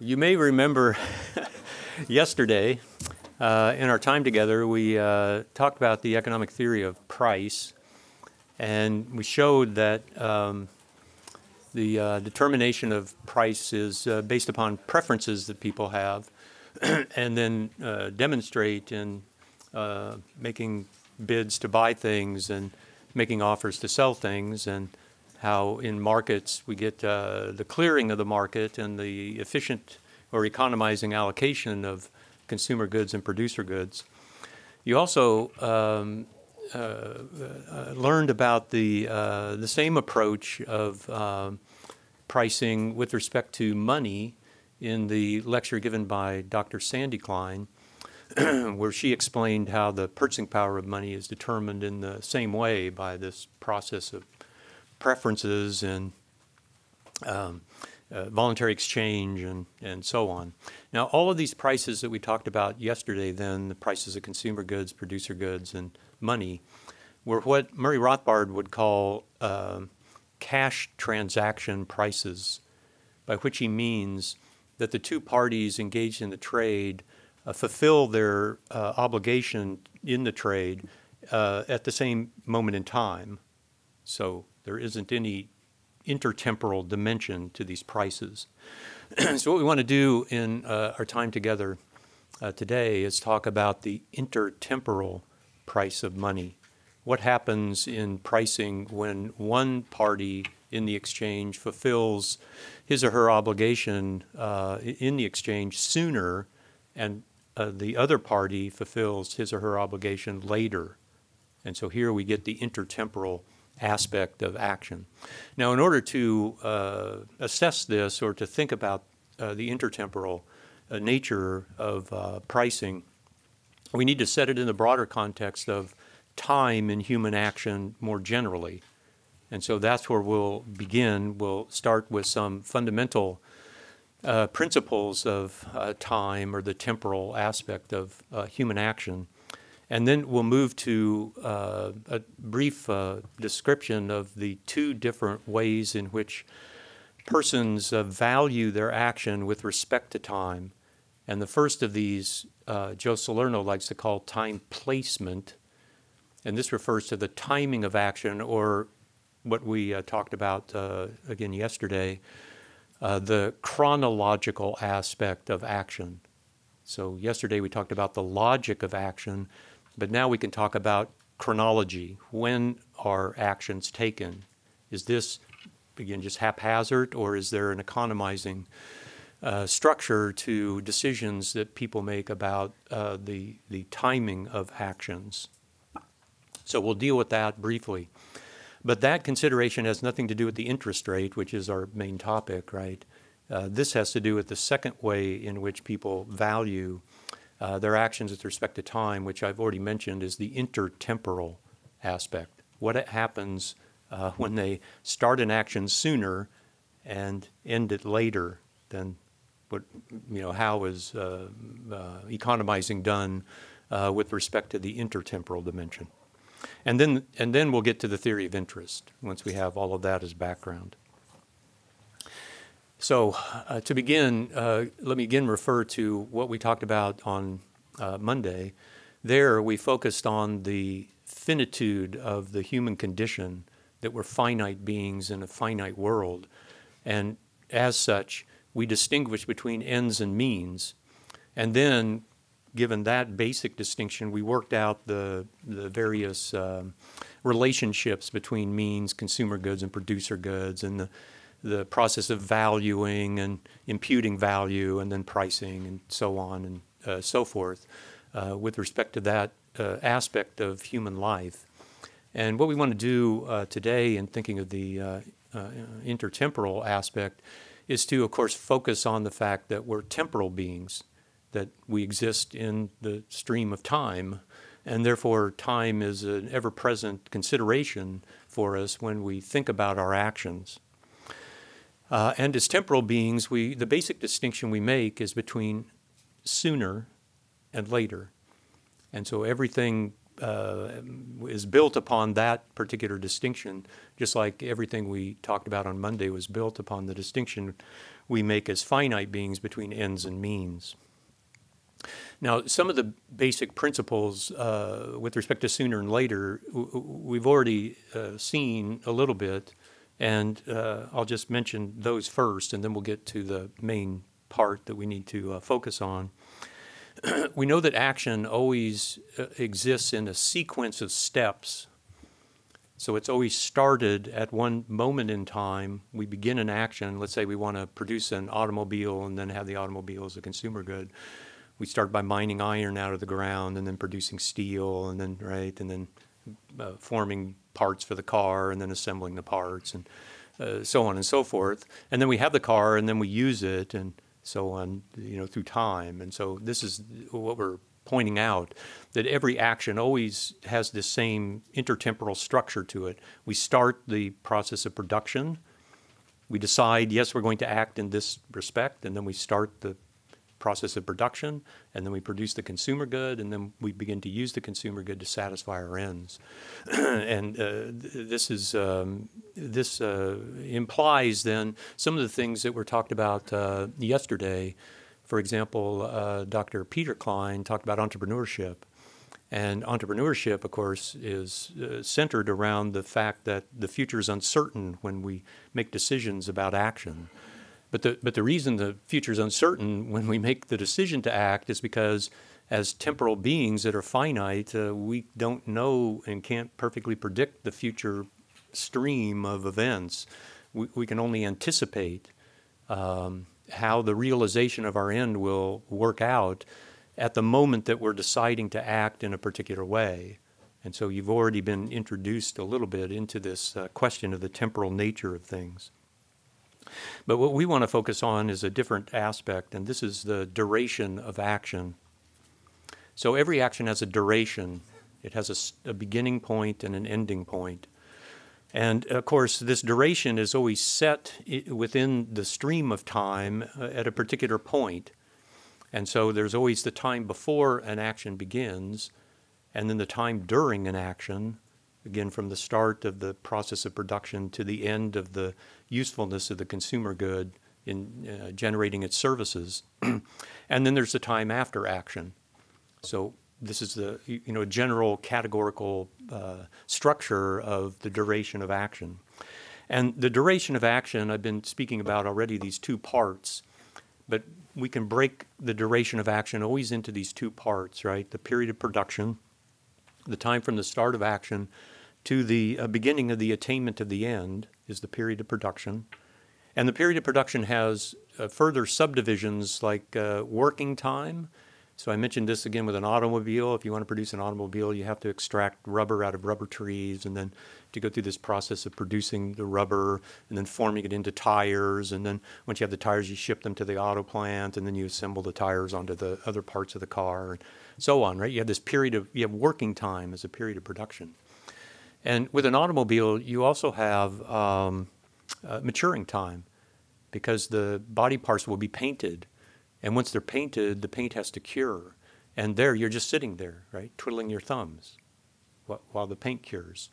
You may remember yesterday uh, in our time together, we uh, talked about the economic theory of price, and we showed that um, the uh, determination of price is uh, based upon preferences that people have, and then uh, demonstrate in uh, making bids to buy things and making offers to sell things, and how in markets we get uh, the clearing of the market and the efficient or economizing allocation of consumer goods and producer goods. You also um, uh, uh, learned about the uh, the same approach of um, pricing with respect to money in the lecture given by Dr. Sandy Klein, where she explained how the purchasing power of money is determined in the same way by this process of preferences and um, uh, voluntary exchange and, and so on. Now, all of these prices that we talked about yesterday, then the prices of consumer goods, producer goods, and money, were what Murray Rothbard would call uh, cash transaction prices, by which he means that the two parties engaged in the trade uh, fulfill their uh, obligation in the trade uh, at the same moment in time. So there isn't any intertemporal dimension to these prices. so what we want to do in uh, our time together uh, today is talk about the intertemporal price of money. What happens in pricing when one party in the exchange fulfills his or her obligation uh, in the exchange sooner and uh, the other party fulfills his or her obligation later. And so here we get the intertemporal aspect of action. Now, in order to uh, assess this or to think about uh, the intertemporal uh, nature of uh, pricing, we need to set it in the broader context of time in human action more generally. And so that's where we'll begin. We'll start with some fundamental uh, principles of uh, time or the temporal aspect of human action. And then we'll move to uh, a brief uh, description of the two different ways in which persons uh, value their action with respect to time. And the first of these, uh, Joe Salerno likes to call time placement. And this refers to the timing of action, or what we uh, talked about uh, again yesterday, the chronological aspect of action. So, yesterday we talked about the logic of action. But now we can talk about chronology. When are actions taken? Is this, again, just haphazard, or is there an economizing uh, structure to decisions that people make about uh, the, the timing of actions? So we'll deal with that briefly. But that consideration has nothing to do with the interest rate, which is our main topic, right? Uh, this has to do with the second way in which people value uh, their actions with respect to time, which I've already mentioned, is the intertemporal aspect. What happens uh, when they start an action sooner and end it later than what, you know, how is uh, uh economizing done uh, with respect to the intertemporal dimension. And then, and then we'll get to the theory of interest once we have all of that as background. So, uh, to begin, uh, let me again refer to what we talked about on uh, Monday. There, we focused on the finitude of the human condition, that we're finite beings in a finite world. And as such, we distinguish between ends and means. And then, given that basic distinction, we worked out the, the various um, relationships between means, consumer goods, and producer goods, and the the process of valuing and imputing value and then pricing and so on and uh, so forth uh, with respect to that uh, aspect of human life. And what we want to do uh, today in thinking of the uh, uh, intertemporal aspect is to, of course, focus on the fact that we're temporal beings, that we exist in the stream of time, and therefore time is an ever present consideration for us when we think about our actions. Uh, and as temporal beings, we, the basic distinction we make is between sooner and later. And so everything uh, is built upon that particular distinction, just like everything we talked about on Monday was built upon the distinction we make as finite beings between ends and means. Now, some of the basic principles uh, with respect to sooner and later, we've already uh, seen a little bit, and uh, I'll just mention those first, and then we'll get to the main part that we need to uh, focus on. we know that action always uh, exists in a sequence of steps. So it's always started at one moment in time. We begin an action. Let's say we want to produce an automobile and then have the automobile as a consumer good. We start by mining iron out of the ground and then producing steel and then, right, and then uh, forming parts for the car and then assembling the parts and uh, so on and so forth. And then we have the car and then we use it and so on, you know, through time. And so this is what we're pointing out that every action always has this same intertemporal structure to it. We start the process of production. We decide, yes, we're going to act in this respect, and then we start the process of production, and then we produce the consumer good, and then we begin to use the consumer good to satisfy our ends. and uh, this is um, this uh, implies then some of the things that were talked about uh, yesterday. For example, uh, Dr. Peter Klein talked about entrepreneurship. And entrepreneurship, of course, is uh, centered around the fact that the future is uncertain when we make decisions about action. But the, but the reason the future is uncertain when we make the decision to act is because as temporal beings that are finite, uh, we don't know and can't perfectly predict the future stream of events. We, we can only anticipate um, how the realization of our end will work out at the moment that we're deciding to act in a particular way. And so you've already been introduced a little bit into this uh, question of the temporal nature of things. But what we want to focus on is a different aspect, and this is the duration of action. So every action has a duration. It has a, a beginning point and an ending point. And of course, this duration is always set within the stream of time uh, at a particular point. And so there's always the time before an action begins, and then the time during an action, again, from the start of the process of production to the end of the usefulness of the consumer good in uh, generating its services. and then there's the time after action. So this is the you know general categorical uh, structure of the duration of action. And the duration of action I've been speaking about already these two parts, but we can break the duration of action always into these two parts, right? The period of production, the time from the start of action to the uh, beginning of the attainment of the end is the period of production. And the period of production has uh, further subdivisions like uh, working time. So I mentioned this again with an automobile. If you want to produce an automobile, you have to extract rubber out of rubber trees and then to go through this process of producing the rubber and then forming it into tires. And then once you have the tires, you ship them to the auto plant and then you assemble the tires onto the other parts of the car and so on, right? You have this period of, you have working time as a period of production. And with an automobile, you also have um, uh, maturing time because the body parts will be painted. And once they're painted, the paint has to cure. And there, you're just sitting there, right, twiddling your thumbs while the paint cures.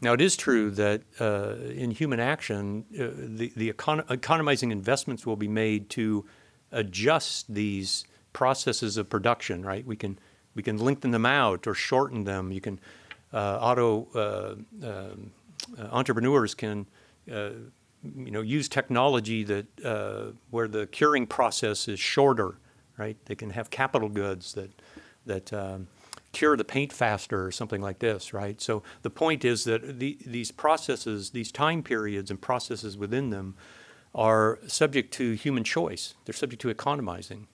Now, it is true that uh, in human action, uh, the, the econ- economizing investments will be made to adjust these processes of production, right? We can, we can lengthen them out or shorten them. You can auto uh, uh, entrepreneurs can you know use technology that where the curing process is shorter, right? They can have capital goods that that um, cure the paint faster or something like this, right? So the point is that the, these processes, these time periods and processes within them are subject to human choice. They're subject to economizing.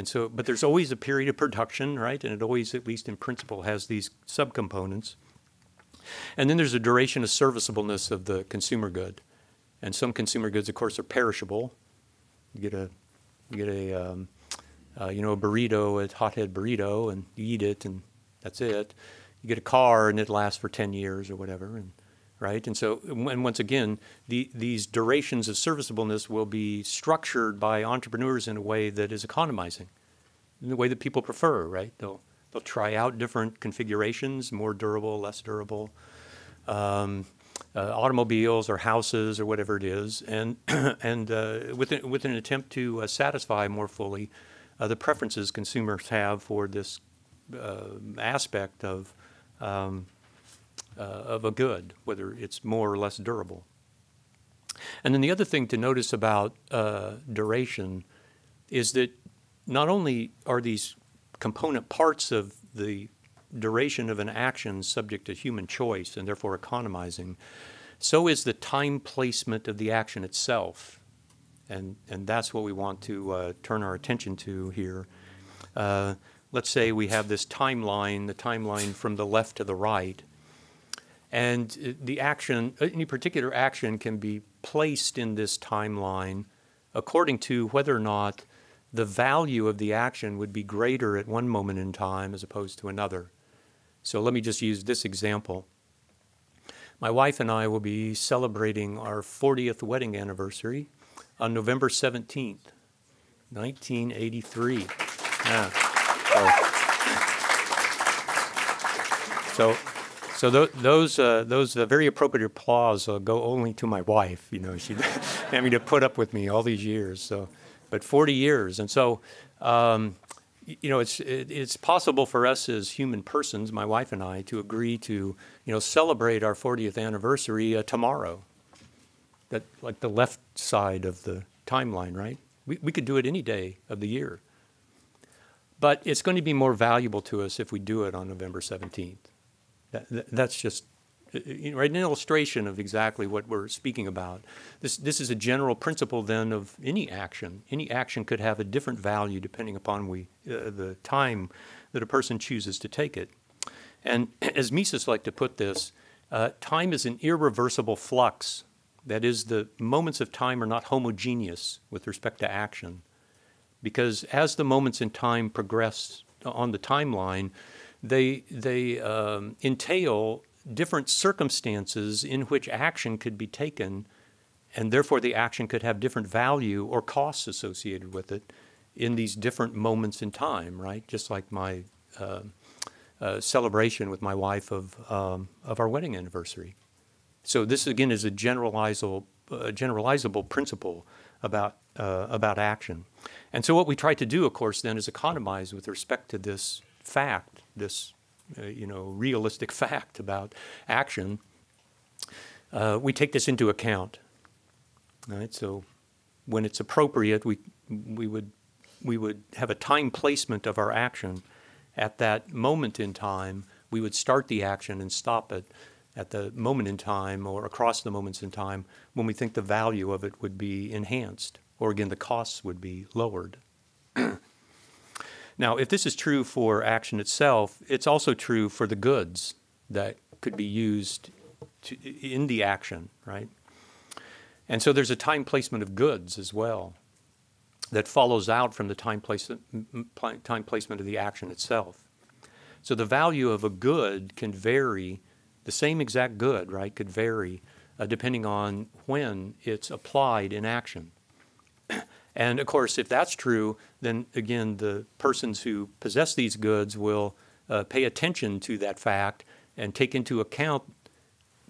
And so, but there's always a period of production, right? And it always, at least in principle, has these subcomponents. And then there's a duration of serviceableness of the consumer good. And some consumer goods, of course, are perishable. You get a, you get a, um, uh, you know, a burrito, a hothead burrito, and you eat it, and that's it. You get a car, and it lasts for 10 years or whatever. And right? And so, and once again, the, these durations of serviceableness will be structured by entrepreneurs in a way that is economizing, in the way that people prefer, right? They'll They'll try out different configurations, more durable, less durable, um, uh, automobiles or houses or whatever it is, and and uh, with with an attempt to uh, satisfy more fully uh, the preferences consumers have for this uh, aspect of um, uh, of a good, whether it's more or less durable. And then the other thing to notice about duration is that not only are these component parts of the duration of an action subject to human choice and therefore economizing, so is the time placement of the action itself. And, and that's what we want to uh, turn our attention to here. Uh, let's say we have this timeline, the timeline from the left to the right. And uh, the action, uh, any particular action can be placed in this timeline according to whether or not the value of the action would be greater at one moment in time as opposed to another. So let me just use this example. My wife and I will be celebrating our 40th wedding anniversary on November 17th, 1983. Yeah. So, so, so th- those uh, those uh, very appropriate applause uh, go only to my wife. You know, she having to put up with me all these years. So but 40 years. And so, um, you know, it's it, it's possible for us as human persons, my wife and I, to agree to you know celebrate our 40th anniversary uh, tomorrow. That like the left side of the timeline, right? We we could do it any day of the year. But it's going to be more valuable to us if we do it on November 17th. That, that, that's just right, an illustration of exactly what we're speaking about. This, this is a general principle then of any action. Any action could have a different value depending upon we, uh, the time that a person chooses to take it. And as Mises liked to put this, uh, time is an irreversible flux. That is, the moments of time are not homogeneous with respect to action. Because as the moments in time progress on the timeline, they, they um, entail different circumstances in which action could be taken, and therefore the action could have different value or costs associated with it in these different moments in time, right? Just like my uh, uh, celebration with my wife of, um, of our wedding anniversary. So this again is a generalizable, uh, generalizable principle about, uh, about action. And so what we try to do, of course, then is economize with respect to this fact, this uh, you know, realistic fact about action, uh, we take this into account. Right? So when it's appropriate, we, we, would, we would have a time placement of our action. At that moment in time, we would start the action and stop it at the moment in time or across the moments in time when we think the value of it would be enhanced or again the costs would be lowered. Now, if this is true for action itself, it's also true for the goods that could be used to, in the action, right? And so there's a time placement of goods as well that follows out from the time, place, time placement of the action itself. So the value of a good can vary, the same exact good, right, could vary uh, depending on when it's applied in action. And of course, if that's true, then again, the persons who possess these goods will uh, pay attention to that fact and take into account,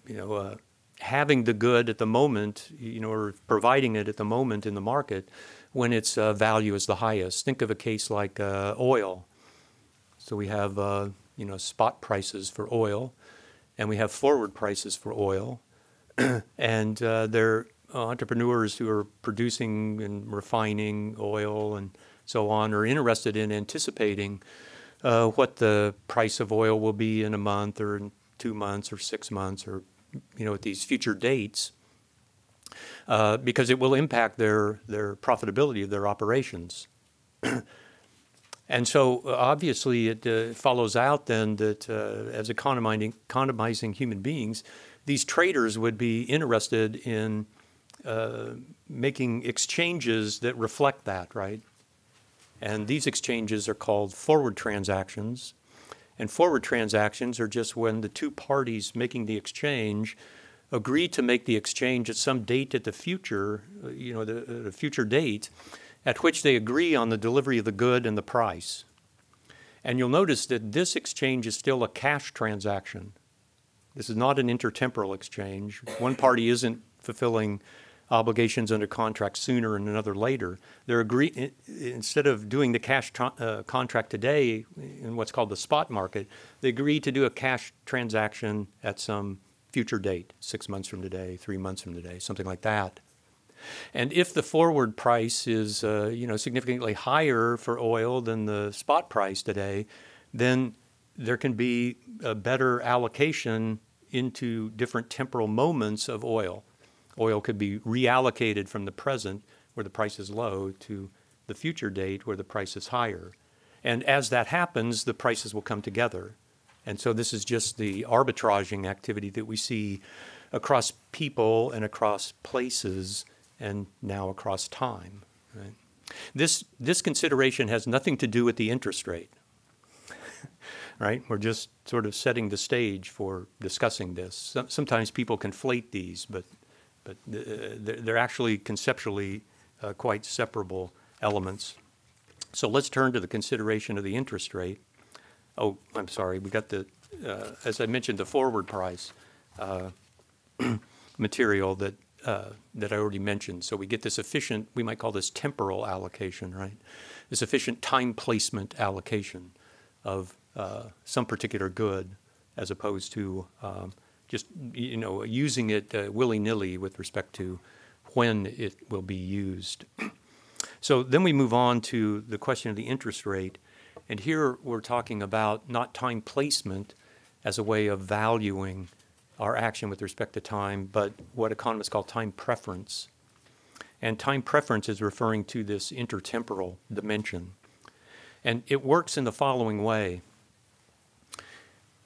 you know, uh, having the good at the moment, you know, or providing it at the moment in the market when its uh, value is the highest. Think of a case like uh, oil. So we have, uh, you know, spot prices for oil, and we have forward prices for oil, and uh, they're entrepreneurs who are producing and refining oil and so on are interested in anticipating uh, what the price of oil will be in a month or in two months or six months or you know at these future dates uh, because it will impact their their profitability of their operations. and so obviously it uh, follows out then that uh, as economizing, economizing human beings, these traders would be interested in uh, making exchanges that reflect that, right? And these exchanges are called forward transactions. And forward transactions are just when the two parties making the exchange agree to make the exchange at some date at the future, uh, you know, the, the future date, at which they agree on the delivery of the good and the price. And you'll notice that this exchange is still a cash transaction. This is not an intertemporal exchange. One party isn't fulfilling obligations under contract sooner and another later. They're agree instead of doing the cash uh, contract today in what's called the spot market, they agree to do a cash transaction at some future date, six months from today, three months from today, something like that. And if the forward price is, uh, you know, significantly higher for oil than the spot price today, then there can be a better allocation into different temporal moments of oil. Oil could be reallocated from the present, where the price is low, to the future date, where the price is higher. And as that happens, the prices will come together. And so this is just the arbitraging activity that we see across people and across places and now across time. Right? This, this consideration has nothing to do with the interest rate. right? We're just sort of setting the stage for discussing this. Sometimes people conflate these, but, but uh, they're actually conceptually uh, quite separable elements. So let's turn to the consideration of the interest rate. Oh, I'm sorry, we got the, uh, as I mentioned, the forward price uh, material that uh, that I already mentioned. So we get this efficient, we might call this temporal allocation, right? This efficient time placement allocation of uh, some particular good as opposed to um, just, you know, using it uh, willy-nilly with respect to when it will be used. so then we move on to the question of the interest rate. And here we're talking about not time placement as a way of valuing our action with respect to time, but what economists call time preference. And time preference is referring to this intertemporal dimension. And it works in the following way.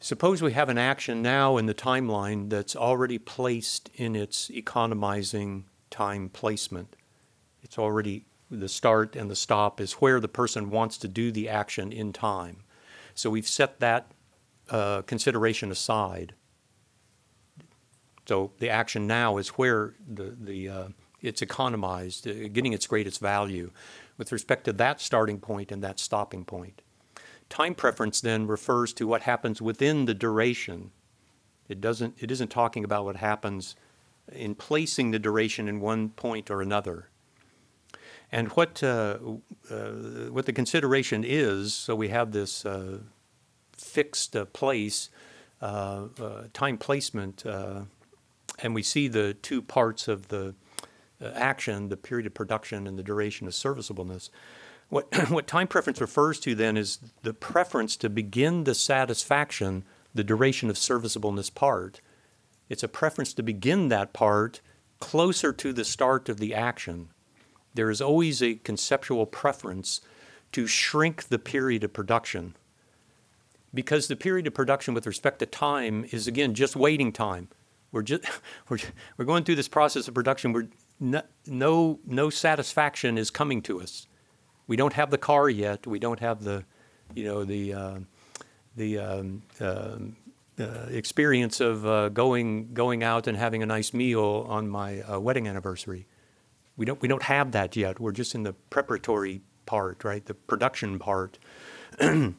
Suppose we have an action now in the timeline that's already placed in its economizing time placement. It's already the start and the stop is where the person wants to do the action in time. So we've set that uh, consideration aside. So the action now is where the, the, uh, it's economized, uh, getting its greatest value with respect to that starting point and that stopping point. Time preference then refers to what happens within the duration. It doesn't, it isn't talking about what happens in placing the duration in one point or another. And what, uh, uh, what the consideration is, so we have this uh, fixed uh, place, uh, time placement and we see the two parts of the uh, action, the period of production and the duration of serviceableness. What, what time preference refers to then is the preference to begin the satisfaction, the duration of serviceableness part. It's a preference to begin that part closer to the start of the action. There is always a conceptual preference to shrink the period of production because the period of production with respect to time is, again, just waiting time. We're just we're, we're going through this process of production. We're no, no no satisfaction is coming to us. We don't have the car yet. We don't have the, you know, the uh, the um, uh, uh, experience of uh, going going out and having a nice meal on my uh, wedding anniversary. We don't we don't have that yet. We're just in the preparatory part, right? The production part. and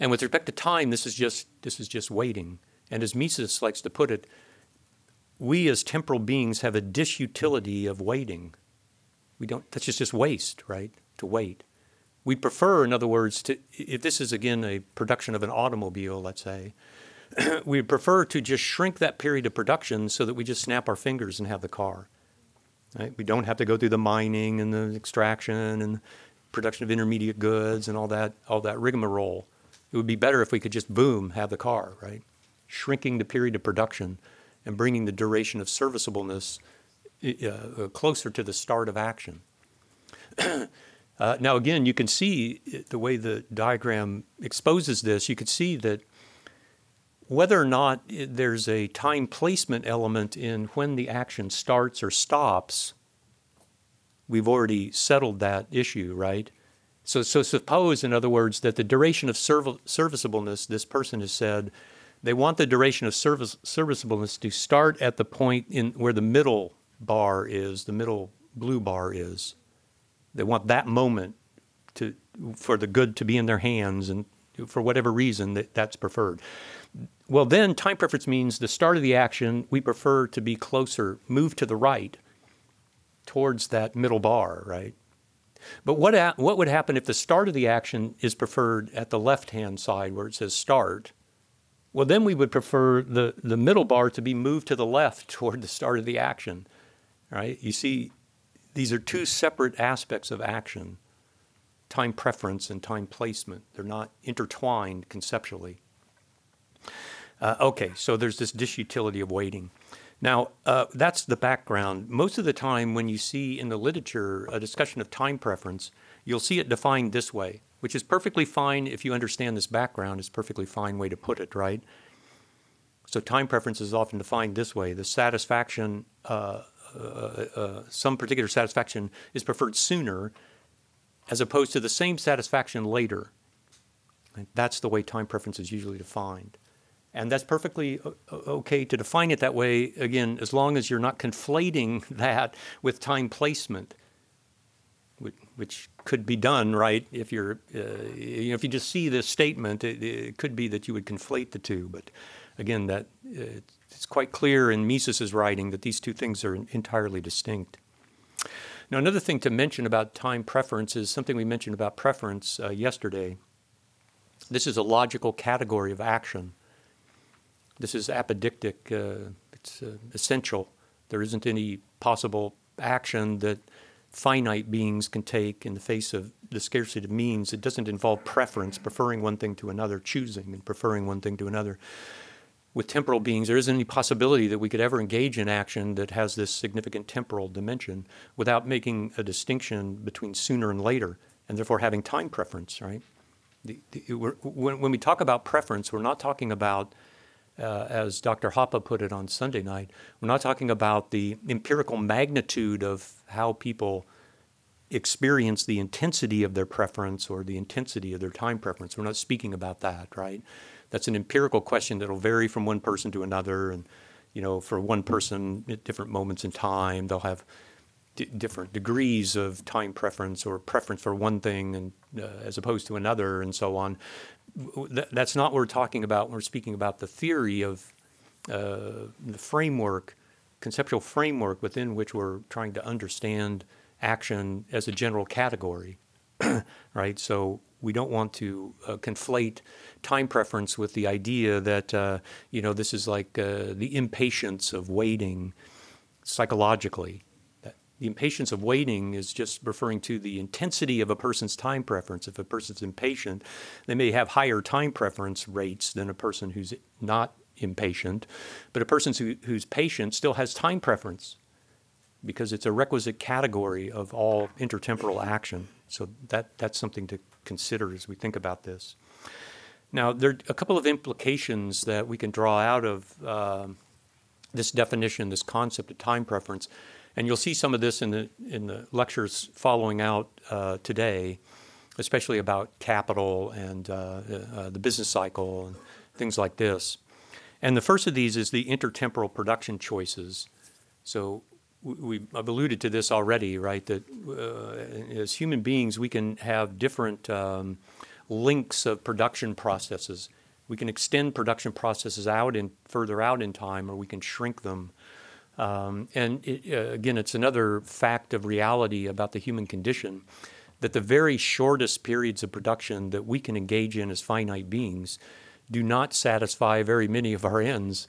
with respect to time, this is just this is just waiting. And as Mises likes to put it, we as temporal beings have a disutility of waiting. We don't, that's just, just waste, right? To wait. We prefer, in other words, to, if this is again a production of an automobile, let's say, we prefer to just shrink that period of production so that we just snap our fingers and have the car. Right? We don't have to go through the mining and the extraction and production of intermediate goods and all that, all that rigmarole. It would be better if we could just boom, have the car, right? Shrinking the period of production and bringing the duration of serviceableness uh, closer to the start of action. uh, now, again, you can see the way the diagram exposes this, you can see that whether or not there's a time placement element in when the action starts or stops, we've already settled that issue, right? So, so suppose, in other words, that the duration of serv- serviceableness, this person has said, they want the duration of service, serviceableness to start at the point in where the middle bar is, the middle blue bar is. They want that moment to, for the good to be in their hands and for whatever reason that that's preferred. Well, then time preference means the start of the action, we prefer to be closer, move to the right towards that middle bar, right? But what, what would happen if the start of the action is preferred at the left hand side where it says start? Well, then we would prefer the, the middle bar to be moved to the left toward the start of the action, right? You see, these are two separate aspects of action time preference and time placement. They're not intertwined conceptually. Uh, okay, so there's this disutility of waiting. Now, uh, that's the background. Most of the time, when you see in the literature a discussion of time preference, you'll see it defined this way, which is perfectly fine if you understand this background. It's a perfectly fine way to put it, right? So, time preference is often defined this way the satisfaction, uh, uh, uh some particular satisfaction is preferred sooner as opposed to the same satisfaction later. That's the way time preference is usually defined. And that's perfectly okay to define it that way, again, as long as you're not conflating that with time placement, which could be done, right? If you're, uh, you know, if you just see this statement, it, it, could be that you would conflate the two. But again, that uh, it's quite clear in Mises's writing that these two things are entirely distinct. Now, another thing to mention about time preference is something we mentioned about preference uh, yesterday. This is a logical category of action. This is apodictic. Uh, it's uh, essential. There isn't any possible action that finite beings can take in the face of the scarcity of means. It doesn't involve preference, preferring one thing to another, choosing and preferring one thing to another. With temporal beings, there isn't any possibility that we could ever engage in action that has this significant temporal dimension without making a distinction between sooner and later, and therefore having time preference, right? The, the, when, when we talk about preference, we're not talking about uh, as Dr. Hoppe put it on Sunday night, we're not talking about the empirical magnitude of how people experience the intensity of their preference or the intensity of their time preference. We're not speaking about that, right? That's an empirical question that'll vary from one person to another. And, you know, for one person at different moments in time, they'll have different degrees of time preference or preference for one thing and uh, as opposed to another and so on that's not what we're talking about. We're speaking about the theory of uh, the framework, conceptual framework within which we're trying to understand action as a general category, right? So we don't want to uh, conflate time preference with the idea that uh, you know this is like uh, the impatience of waiting psychologically. The impatience of waiting is just referring to the intensity of a person's time preference. If a person's impatient, they may have higher time preference rates than a person who's not impatient, but a person who, who's patient still has time preference because it's a requisite category of all intertemporal action. So that, that's something to consider as we think about this. Now, there are a couple of implications that we can draw out of uh, this definition, this concept of time preference. And you'll see some of this in the, in the lectures following out uh, today, especially about capital and uh, uh, the business cycle and things like this. And the first of these is the intertemporal production choices. So we, I've alluded to this already, right? That uh, as human beings, we can have different um, links of production processes. We can extend production processes out and further out in time, or we can shrink them um, and it, uh, again, it's another fact of reality about the human condition that the very shortest periods of production that we can engage in as finite beings do not satisfy very many of our ends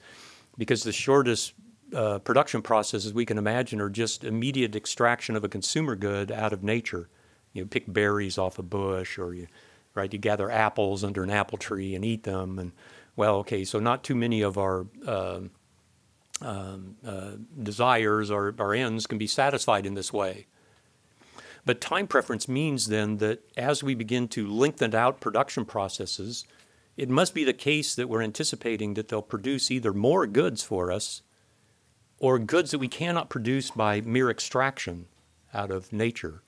because the shortest uh, production processes we can imagine are just immediate extraction of a consumer good out of nature. You know, pick berries off a bush or you, right, you gather apples under an apple tree and eat them. And well, okay, so not too many of our uh, uh, desires or our ends can be satisfied in this way. But time preference means then that as we begin to lengthen out production processes, it must be the case that we're anticipating that they'll produce either more goods for us or goods that we cannot produce by mere extraction out of nature,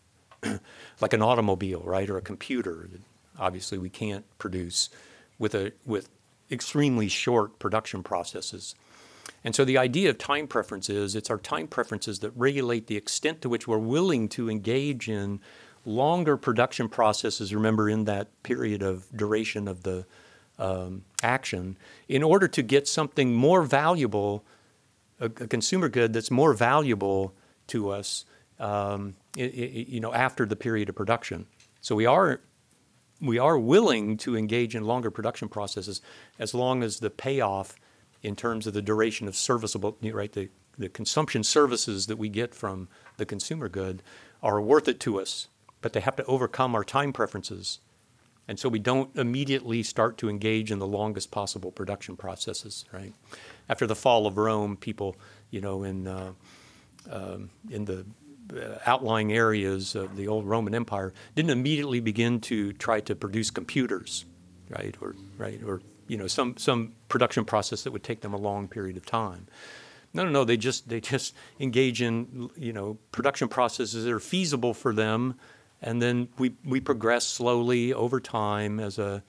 like an automobile, right, or a computer that obviously we can't produce with, a, with extremely short production processes. And so the idea of time preference is it's our time preferences that regulate the extent to which we're willing to engage in longer production processes, remember, in that period of duration of the um, action, in order to get something more valuable, a, a consumer good that's more valuable to us, um, i- i- you know, after the period of production. So we are we are willing to engage in longer production processes as long as the payoff in terms of the duration of serviceable, right, the, the consumption services that we get from the consumer good are worth it to us, but they have to overcome our time preferences. And so we don't immediately start to engage in the longest possible production processes, right? After the fall of Rome, people, you know, in, uh, um, in the uh, outlying areas of the old Roman Empire didn't immediately begin to try to produce computers, right, or right, or you know some some production process that would take them a long period of time. No, no, no. They just they just engage in you know production processes that are feasible for them, and then we we progress slowly over time as a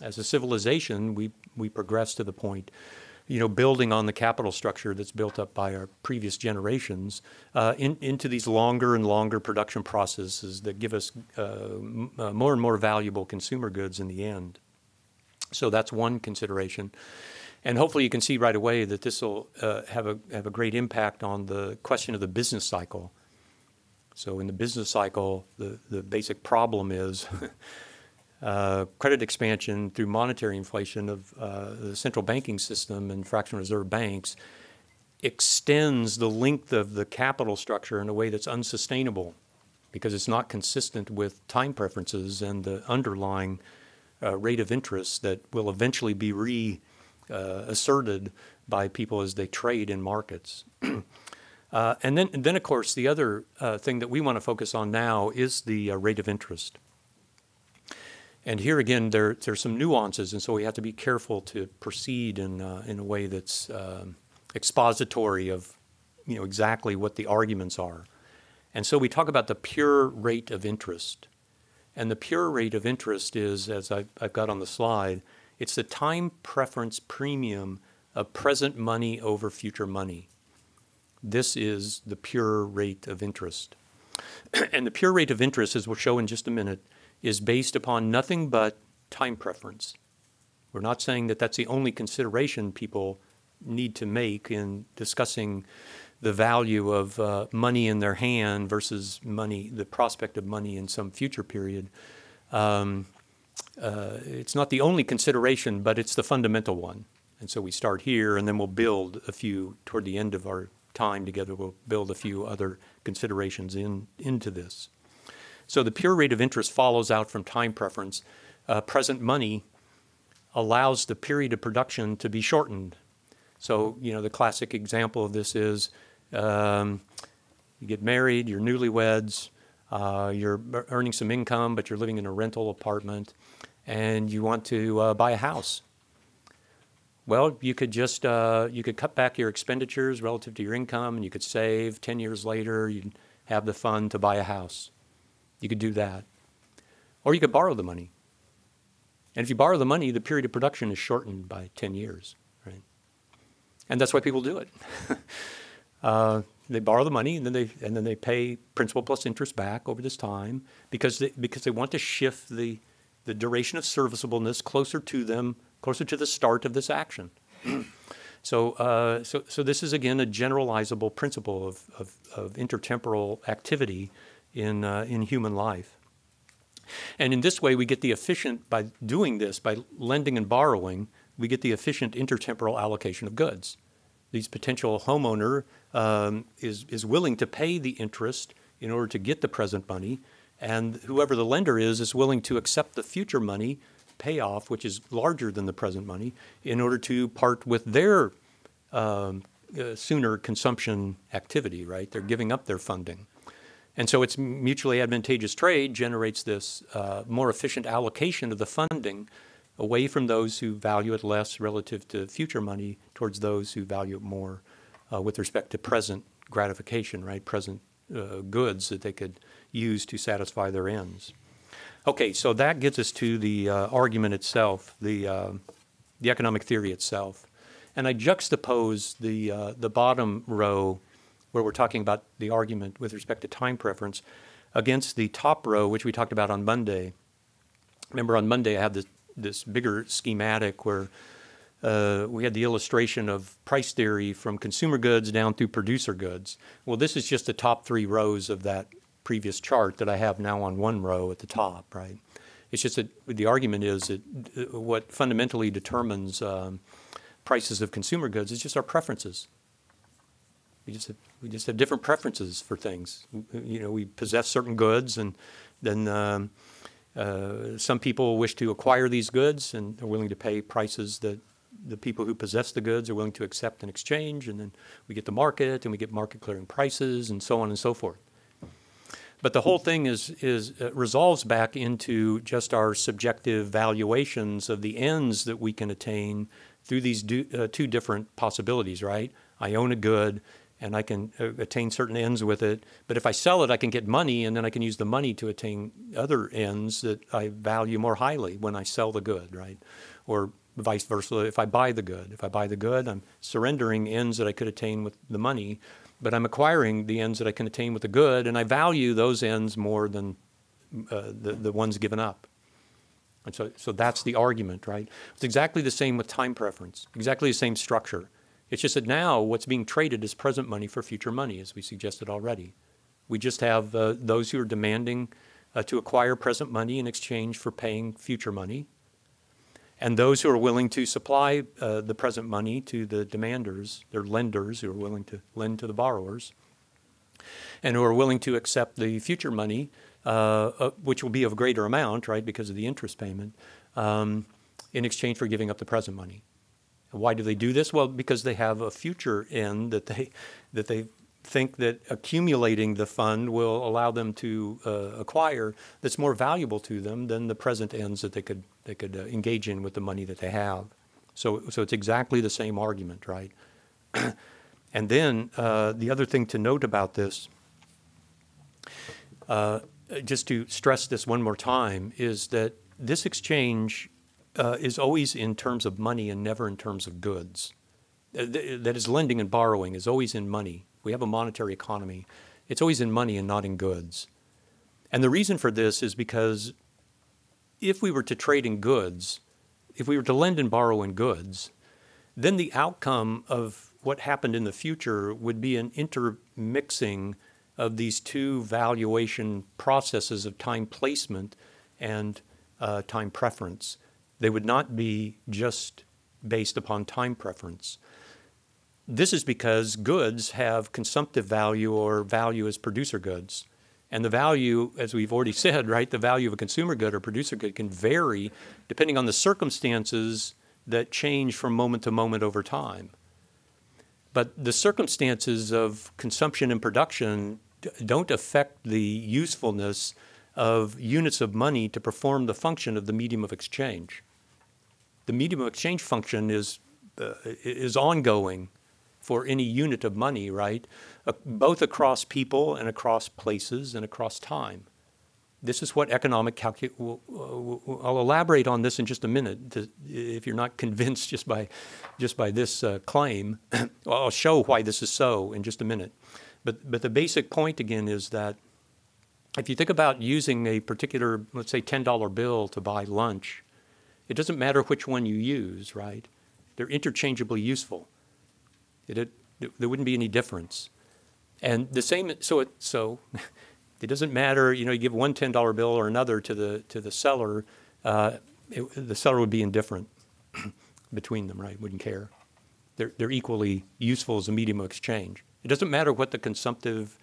as a civilization. We we progress to the point you know, building on the capital structure that's built up by our previous generations uh, in, into these longer and longer production processes that give us uh, uh, more and more valuable consumer goods in the end. So that's one consideration. And hopefully you can see right away that this will uh, have, a, have a great impact on the question of the business cycle. So in the business cycle, the, the basic problem is uh, credit expansion through monetary inflation of uh, the central banking system and fractional reserve banks extends the length of the capital structure in a way that's unsustainable because it's not consistent with time preferences and the underlying uh, rate of interest that will eventually be reasserted uh, by people as they trade in markets. uh, and then, and then, of course, the other uh, thing that we want to focus on now is the rate of interest. And here again, there there's some nuances, and so we have to be careful to proceed in uh, in a way that's um, expository of, you know, exactly what the arguments are. And so we talk about the pure rate of interest, and the pure rate of interest is, as I've, I've got on the slide, it's the time preference premium of present money over future money. This is the pure rate of interest. and the pure rate of interest, as we'll show in just a minute, is based upon nothing but time preference. We're not saying that that's the only consideration people need to make in discussing the value of uh, money in their hand versus money, the prospect of money in some future period. Um, uh, it's not the only consideration, but it's the fundamental one. And so we start here, and then we'll build a few toward the end of our time together. We'll build a few other considerations in into this. So the pure rate of interest follows out from time preference. Uh, present money allows the period of production to be shortened. So, you know, the classic example of this is um, you get married, you're newlyweds, uh, you're earning some income, but you're living in a rental apartment, and you want to uh, buy a house. Well, you could just uh, you could cut back your expenditures relative to your income, and you could save. Ten years later, you'd have the fund to buy a house. You could do that. Or you could borrow the money. And if you borrow the money, the period of production is shortened by 10 years, right? And that's why people do it. uh, they borrow the money and then they, and then they pay principal plus interest back over this time because they, because they want to shift the, the duration of serviceableness closer to them, closer to the start of this action. so, uh, so, so this is again a generalizable principle of, of, of intertemporal activity in, uh, in human life. And in this way, we get the efficient, by doing this, by lending and borrowing, we get the efficient intertemporal allocation of goods. These potential homeowner um, is, is willing to pay the interest in order to get the present money, and whoever the lender is is willing to accept the future money payoff, which is larger than the present money, in order to part with their um, uh, sooner consumption activity, right? They're giving up their funding. And so its mutually advantageous trade generates this uh, more efficient allocation of the funding away from those who value it less relative to future money towards those who value it more uh, with respect to present gratification, right? Present uh, goods that they could use to satisfy their ends. Okay, so that gets us to the uh, argument itself, the, uh, the economic theory itself. And I juxtapose the, uh, the bottom row where we're talking about the argument with respect to time preference against the top row, which we talked about on Monday. Remember on Monday I had this, this bigger schematic where uh, we had the illustration of price theory from consumer goods down through producer goods. Well, this is just the top three rows of that previous chart that I have now on one row at the top, right? It's just that the argument is that uh, what fundamentally determines um, prices of consumer goods is just our preferences. We just have, we just have different preferences for things. You know, we possess certain goods, and then um, uh, some people wish to acquire these goods and are willing to pay prices that the people who possess the goods are willing to accept and exchange, and then we get the market, and we get market clearing prices, and so on and so forth. But the whole thing is, is uh, resolves back into just our subjective valuations of the ends that we can attain through these do, uh, two different possibilities, right? I own a good and I can uh, attain certain ends with it. But if I sell it, I can get money, and then I can use the money to attain other ends that I value more highly when I sell the good, right? Or vice versa if I buy the good. If I buy the good, I'm surrendering ends that I could attain with the money but I'm acquiring the ends that I can attain with the good, and I value those ends more than uh, the, the ones given up. And so, so that's the argument, right? It's exactly the same with time preference, exactly the same structure. It's just that now what's being traded is present money for future money, as we suggested already. We just have uh, those who are demanding uh, to acquire present money in exchange for paying future money, and those who are willing to supply uh, the present money to the demanders, they're lenders who are willing to lend to the borrowers, and who are willing to accept the future money, uh, uh, which will be of greater amount, right, because of the interest payment, um, in exchange for giving up the present money. Why do they do this? Well, because they have a future end that they that they think that accumulating the fund will allow them to uh, acquire that's more valuable to them than the present ends that they could they could uh, engage in with the money that they have. So so it's exactly the same argument, right? and then uh, the other thing to note about this, uh, just to stress this one more time, is that this exchange uh, is always in terms of money and never in terms of goods. Uh, that is, lending and borrowing is always in money we have a monetary economy. It's always in money and not in goods. And the reason for this is because if we were to trade in goods, if we were to lend and borrow in goods, then the outcome of what happened in the future would be an intermixing of these two valuation processes of time placement and uh, time preference. They would not be just based upon time preference. This is because goods have consumptive value or value as producer goods. And the value, as we've already said, right, the value of a consumer good or producer good can vary depending on the circumstances that change from moment to moment over time. But the circumstances of consumption and production don't affect the usefulness of units of money to perform the function of the medium of exchange. The medium of exchange function is, uh, is ongoing for any unit of money, right? Uh, both across people and across places and across time. This is what economic calculus. I'll elaborate on this in just a minute. To, if you're not convinced just by, just by this uh, claim, I'll show why this is so in just a minute. But but the basic point again is that if you think about using a particular, let's say, ten dollar bill to buy lunch, it doesn't matter which one you use, right? They're interchangeably useful. It, it, there wouldn't be any difference. And the same, so it, so it doesn't matter, you know, you give one $10 bill or another to the, to the seller, uh, it, the seller would be indifferent between them, right? Wouldn't care. They're, they're equally useful as a medium of exchange. It doesn't matter what the consumptive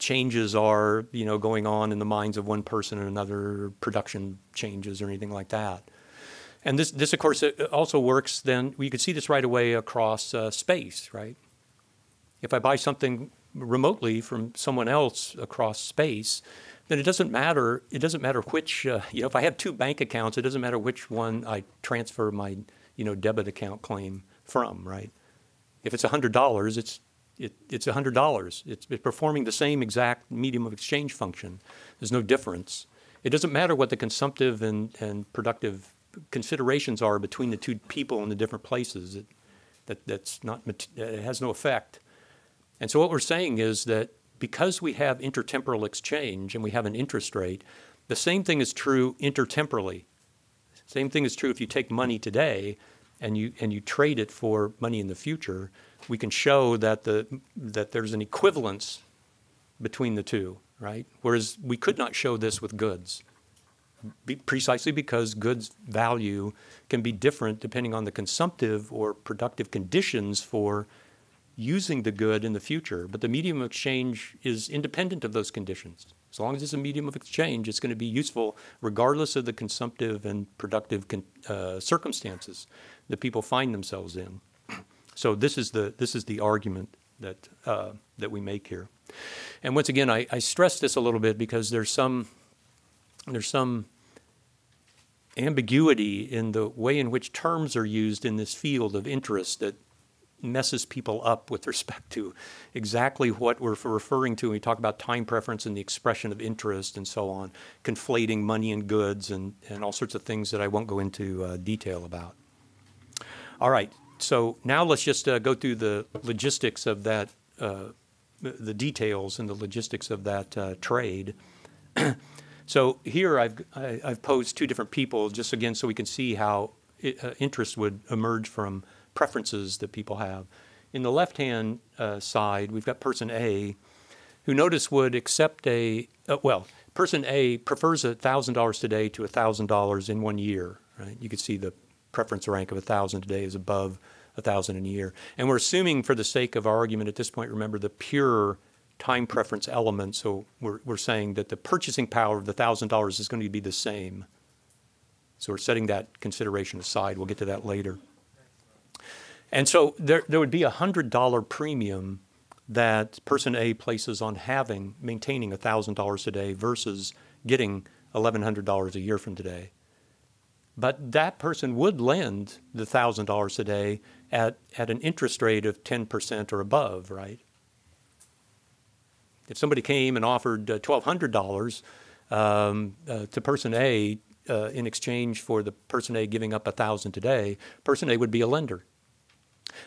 changes are, you know, going on in the minds of one person and another, production changes or anything like that. And this, this of course, also works then, you can see this right away across uh, space, right? If I buy something remotely from someone else across space, then it doesn't matter, it doesn't matter which, uh, you know, if I have two bank accounts, it doesn't matter which one I transfer my, you know, debit account claim from, right? If it's $100, it's, it, it's $100. It's, it's performing the same exact medium of exchange function. There's no difference. It doesn't matter what the consumptive and, and productive considerations are between the two people in the different places. It, that that's not uh, it has no effect. And so what we're saying is that because we have intertemporal exchange and we have an interest rate, the same thing is true intertemporally. Same thing is true if you take money today and you and you trade it for money in the future. We can show that the that there's an equivalence between the two, right? Whereas we could not show this with goods, be, precisely because goods value can be different depending on the consumptive or productive conditions for using the good in the future. But the medium of exchange is independent of those conditions. As long as it's a medium of exchange, it's going to be useful regardless of the consumptive and productive con- uh, circumstances that people find themselves in. So this is the this is the argument that uh, that we make here. And once again, I, I stress this a little bit because there's some there's some ambiguity in the way in which terms are used in this field of interest that messes people up with respect to exactly what we're referring to when we talk about time preference and the expression of interest and so on, conflating money and goods and, and all sorts of things that I won't go into uh, detail about. All right, so now let's just uh, go through the logistics of that, uh, the details and the logistics of that uh, trade. so here I've, I, have i have posed two different people just again so we can see how it, uh, interest would emerge from preferences that people have. In the left-hand uh, side, we've got person A, who notice would accept a, uh, well, person A prefers $1,000 today to $1,000 in one year, right? You can see the preference rank of 1,000 today is above 1,000 in a year. And we're assuming for the sake of our argument at this point, remember the pure time preference element. So we're, we're saying that the purchasing power of the $1,000 is going to be the same. So we're setting that consideration aside. We'll get to that later. And so there, there would be a $100 premium that person A places on having, maintaining $1,000 a day versus getting $1,100 a year from today. But that person would lend the $1,000 a day at, at an interest rate of 10% or above, right? If somebody came and offered uh, $1,200 um, uh, to person A uh, in exchange for the person A giving up a 1000 today, person A would be a lender.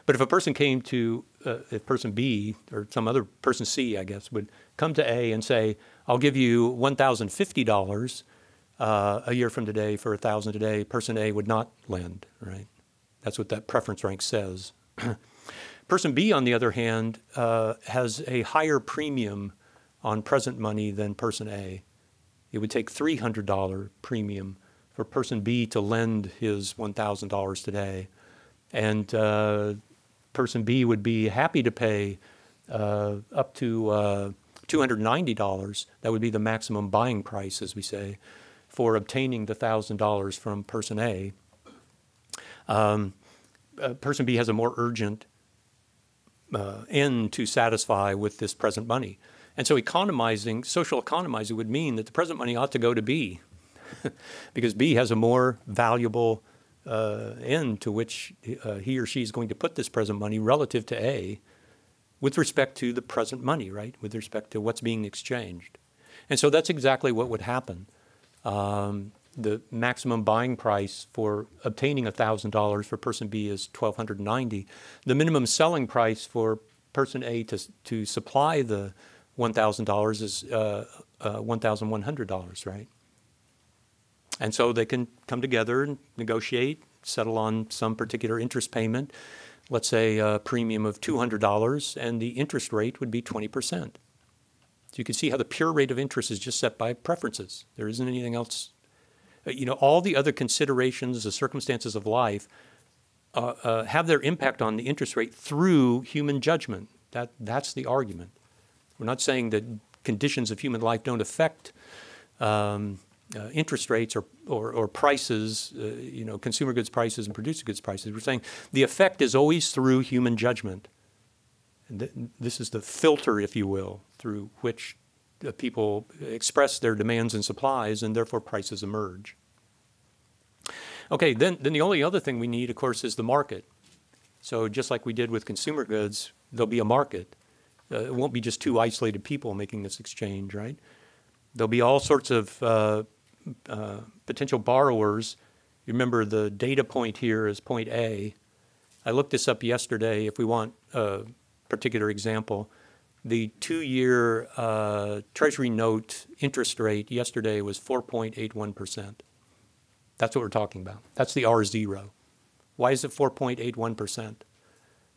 But if a person came to, uh, if person B or some other person C, I guess, would come to A and say, I'll give you $1,050 uh, a year from today for a 1000 today, person A would not lend, right? That's what that preference rank says. person B, on the other hand, uh, has a higher premium on present money than person A. It would take $300 premium for person B to lend his $1,000 today and uh, person B would be happy to pay uh, up to uh, $290. That would be the maximum buying price, as we say, for obtaining the $1,000 from person A. Um, uh, person B has a more urgent uh, end to satisfy with this present money. And so economizing, social economizing would mean that the present money ought to go to B because B has a more valuable uh, end to which uh, he or she is going to put this present money relative to A with respect to the present money, right? With respect to what's being exchanged. And so that's exactly what would happen. Um, the maximum buying price for obtaining $1,000 for person B is 1290 The minimum selling price for person A to, to supply the $1,000 is uh, uh, $1,100, right? And so they can come together and negotiate, settle on some particular interest payment, let's say a premium of $200, and the interest rate would be 20%. So you can see how the pure rate of interest is just set by preferences. There isn't anything else. Uh, you know, all the other considerations, the circumstances of life, uh, uh, have their impact on the interest rate through human judgment. That, that's the argument. We're not saying that conditions of human life don't affect um, uh, interest rates or, or, or prices, uh, you know, consumer goods prices and producer goods prices. We're saying the effect is always through human judgment. And th this is the filter, if you will, through which people express their demands and supplies, and therefore prices emerge. Okay, then, then the only other thing we need, of course, is the market. So just like we did with consumer goods, there'll be a market. Uh, it won't be just two isolated people making this exchange, right? There'll be all sorts of uh, uh, potential borrowers. You remember the data point here is point A. I looked this up yesterday. If we want a particular example, the two-year uh, Treasury note interest rate yesterday was 4.81%. That's what we're talking about. That's the R0. Why is it 4.81%?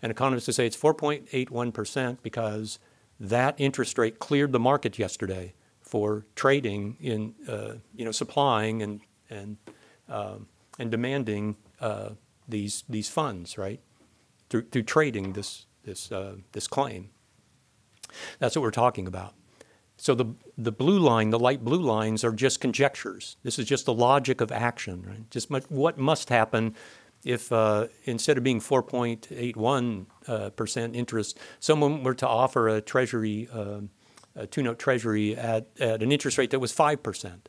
And economists say it's 4.81% because that interest rate cleared the market yesterday for trading in, uh, you know, supplying and, and, um, and demanding uh, these, these funds, right? Through, through trading this, this, uh, this claim. That's what we're talking about. So the, the blue line, the light blue lines are just conjectures. This is just the logic of action, right? Just what must happen if uh, instead of being 4.81 uh, percent interest, someone were to offer a treasury, uh, a two-note treasury at, at an interest rate that was 5 percent.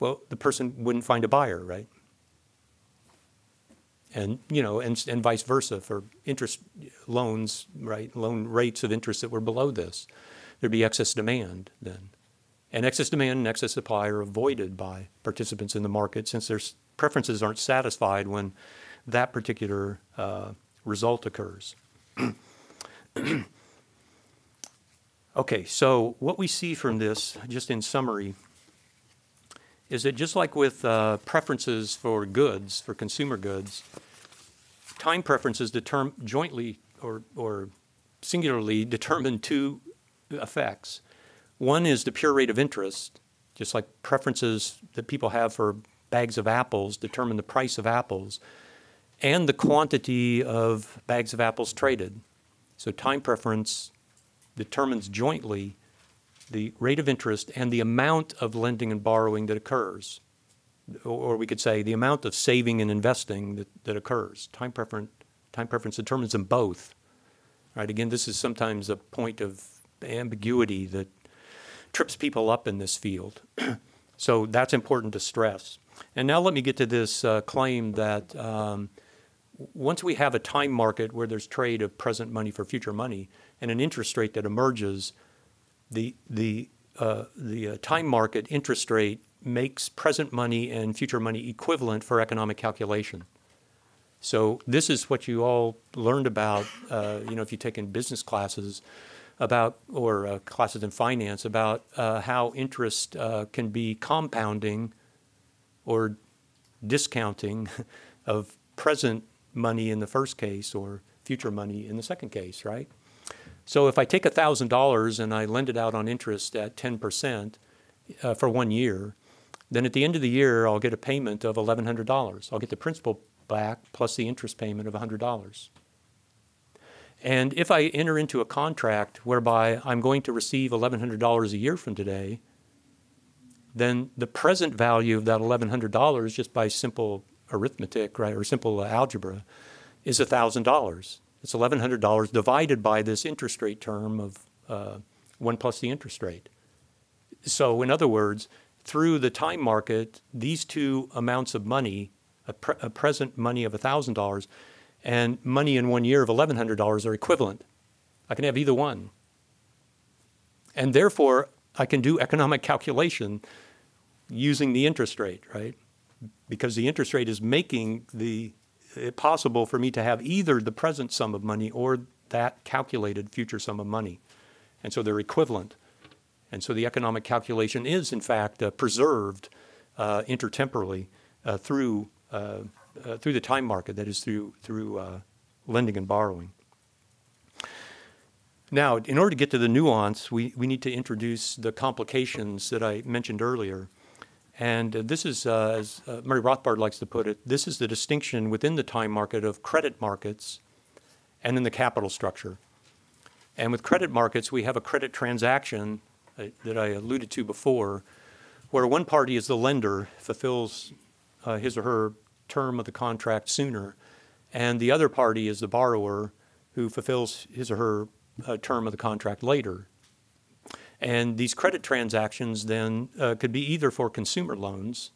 Well, the person wouldn't find a buyer, right? And you know, and, and vice versa for interest loans, right? Loan rates of interest that were below this, there'd be excess demand then, and excess demand and excess supply are avoided by participants in the market since their preferences aren't satisfied when that particular uh, result occurs. okay, so what we see from this, just in summary, is that just like with uh, preferences for goods, for consumer goods, time preferences jointly or, or singularly determine two effects. One is the pure rate of interest, just like preferences that people have for bags of apples determine the price of apples, and the quantity of bags of apples traded. So time preference determines jointly the rate of interest and the amount of lending and borrowing that occurs. Or we could say the amount of saving and investing that, that occurs. Time preference, time preference determines them both. Right? Again, this is sometimes a point of ambiguity that trips people up in this field. so that's important to stress. And now let me get to this uh, claim that um, once we have a time market where there's trade of present money for future money and an interest rate that emerges the, the, uh, the uh, time market interest rate makes present money and future money equivalent for economic calculation. So this is what you all learned about, uh, you know, if you take in business classes about, or uh, classes in finance, about uh, how interest uh, can be compounding or discounting of present money in the first case or future money in the second case, right? So if I take $1,000 and I lend it out on interest at 10% uh, for one year, then at the end of the year, I'll get a payment of $1,100. I'll get the principal back plus the interest payment of $100. And if I enter into a contract whereby I'm going to receive $1,100 a year from today, then the present value of that $1,100 just by simple arithmetic, right, or simple algebra, is $1,000. It's $1,100 divided by this interest rate term of uh, 1 plus the interest rate. So, in other words, through the time market, these two amounts of money, a, pre a present money of $1,000 and money in one year of $1,100 are equivalent. I can have either one. And therefore, I can do economic calculation using the interest rate, right? Because the interest rate is making the it possible for me to have either the present sum of money or that calculated future sum of money. And so they're equivalent. And so the economic calculation is, in fact, uh, preserved uh, intertemporally uh, through, uh, uh, through the time market, that is, through, through lending and borrowing. Now, in order to get to the nuance, we, we need to introduce the complications that I mentioned earlier. And this is, uh, as uh, Murray Rothbard likes to put it, this is the distinction within the time market of credit markets and in the capital structure. And with credit markets, we have a credit transaction uh, that I alluded to before, where one party is the lender, fulfills uh, his or her term of the contract sooner, and the other party is the borrower who fulfills his or her uh, term of the contract later. And these credit transactions then uh, could be either for consumer loans,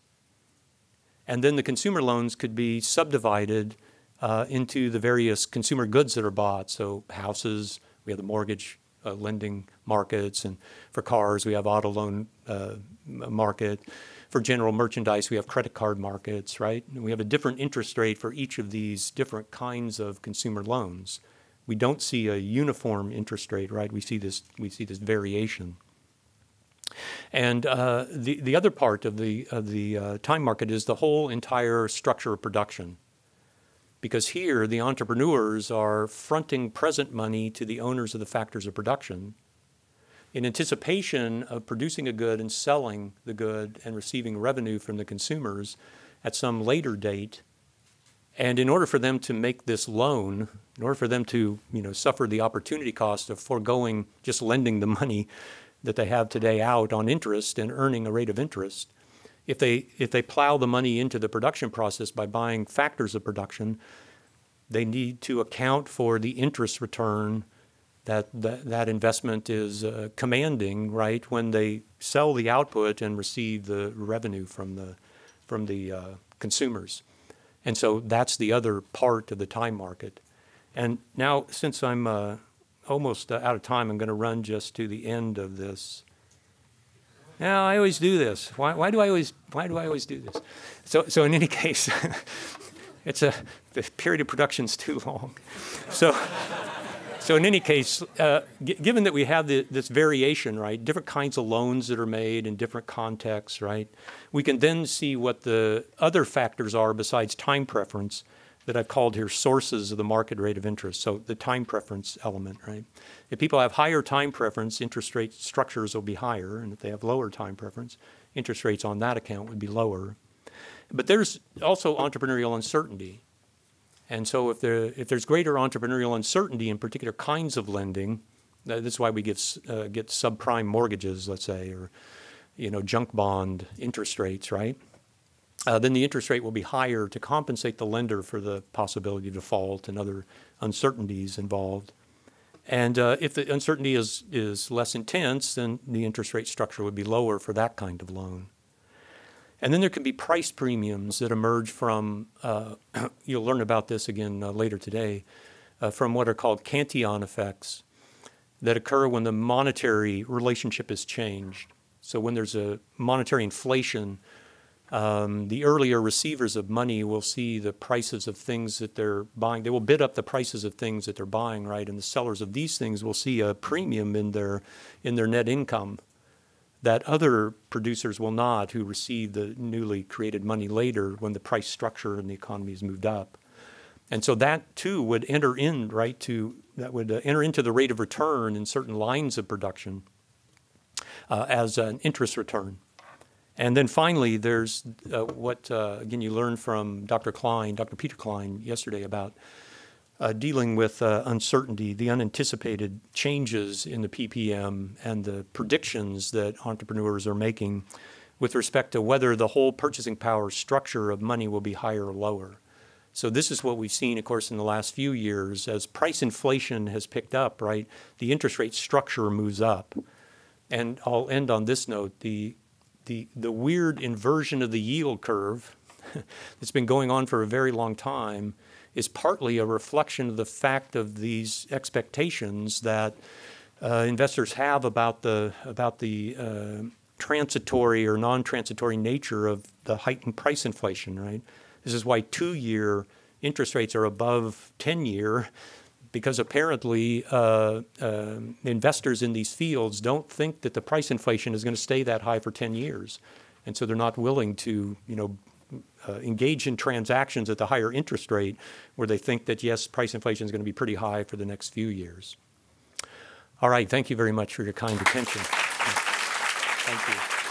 and then the consumer loans could be subdivided uh, into the various consumer goods that are bought. So houses, we have the mortgage uh, lending markets, and for cars, we have auto loan uh, market. For general merchandise, we have credit card markets, right? And we have a different interest rate for each of these different kinds of consumer loans we don't see a uniform interest rate, right? We see this, we see this variation. And uh, the, the other part of the, of the uh, time market is the whole entire structure of production. Because here, the entrepreneurs are fronting present money to the owners of the factors of production in anticipation of producing a good and selling the good and receiving revenue from the consumers at some later date. And in order for them to make this loan, in order for them to you know, suffer the opportunity cost of foregoing just lending the money that they have today out on interest and earning a rate of interest, if they, if they plow the money into the production process by buying factors of production, they need to account for the interest return that that, that investment is uh, commanding, right, when they sell the output and receive the revenue from the, from the uh, consumers. And so that's the other part of the time market. And now, since I'm uh, almost out of time, I'm going to run just to the end of this. Now, I always do this. Why, why do I always why do I always do this? So, so in any case, it's a the period of production is too long. So. So in any case, uh, given that we have the, this variation, right, different kinds of loans that are made in different contexts, right, we can then see what the other factors are besides time preference that I've called here sources of the market rate of interest. So the time preference element, right? If people have higher time preference, interest rate structures will be higher, and if they have lower time preference, interest rates on that account would be lower. But there's also entrepreneurial uncertainty. And so if, there, if there's greater entrepreneurial uncertainty in particular kinds of lending, that's why we give, uh, get subprime mortgages, let's say, or you know, junk bond interest rates, right? Uh, then the interest rate will be higher to compensate the lender for the possibility of default and other uncertainties involved. And uh, if the uncertainty is, is less intense, then the interest rate structure would be lower for that kind of loan. And then there can be price premiums that emerge from, uh, you'll learn about this again uh, later today, uh, from what are called Cantillon effects that occur when the monetary relationship is changed. So when there's a monetary inflation, um, the earlier receivers of money will see the prices of things that they're buying. They will bid up the prices of things that they're buying, right? And the sellers of these things will see a premium in their in their net income that other producers will not who receive the newly created money later when the price structure in the economy has moved up. And so that too would enter in, right, to that would uh, enter into the rate of return in certain lines of production uh, as an interest return. And then finally, there's uh, what, uh, again, you learned from Dr. Klein, Dr. Peter Klein yesterday about uh, dealing with uh, uncertainty, the unanticipated changes in the PPM and the predictions that entrepreneurs are making with respect to whether the whole purchasing power structure of money will be higher or lower. So this is what we've seen, of course, in the last few years as price inflation has picked up, right? The interest rate structure moves up. And I'll end on this note. The, the, the weird inversion of the yield curve that's been going on for a very long time is partly a reflection of the fact of these expectations that uh, investors have about the about the uh, transitory or non-transitory nature of the heightened price inflation. Right. This is why two-year interest rates are above 10-year, because apparently uh, uh, investors in these fields don't think that the price inflation is going to stay that high for 10 years, and so they're not willing to, you know, uh, engage in transactions at the higher interest rate where they think that, yes, price inflation is going to be pretty high for the next few years. All right, thank you very much for your kind attention. Thank you.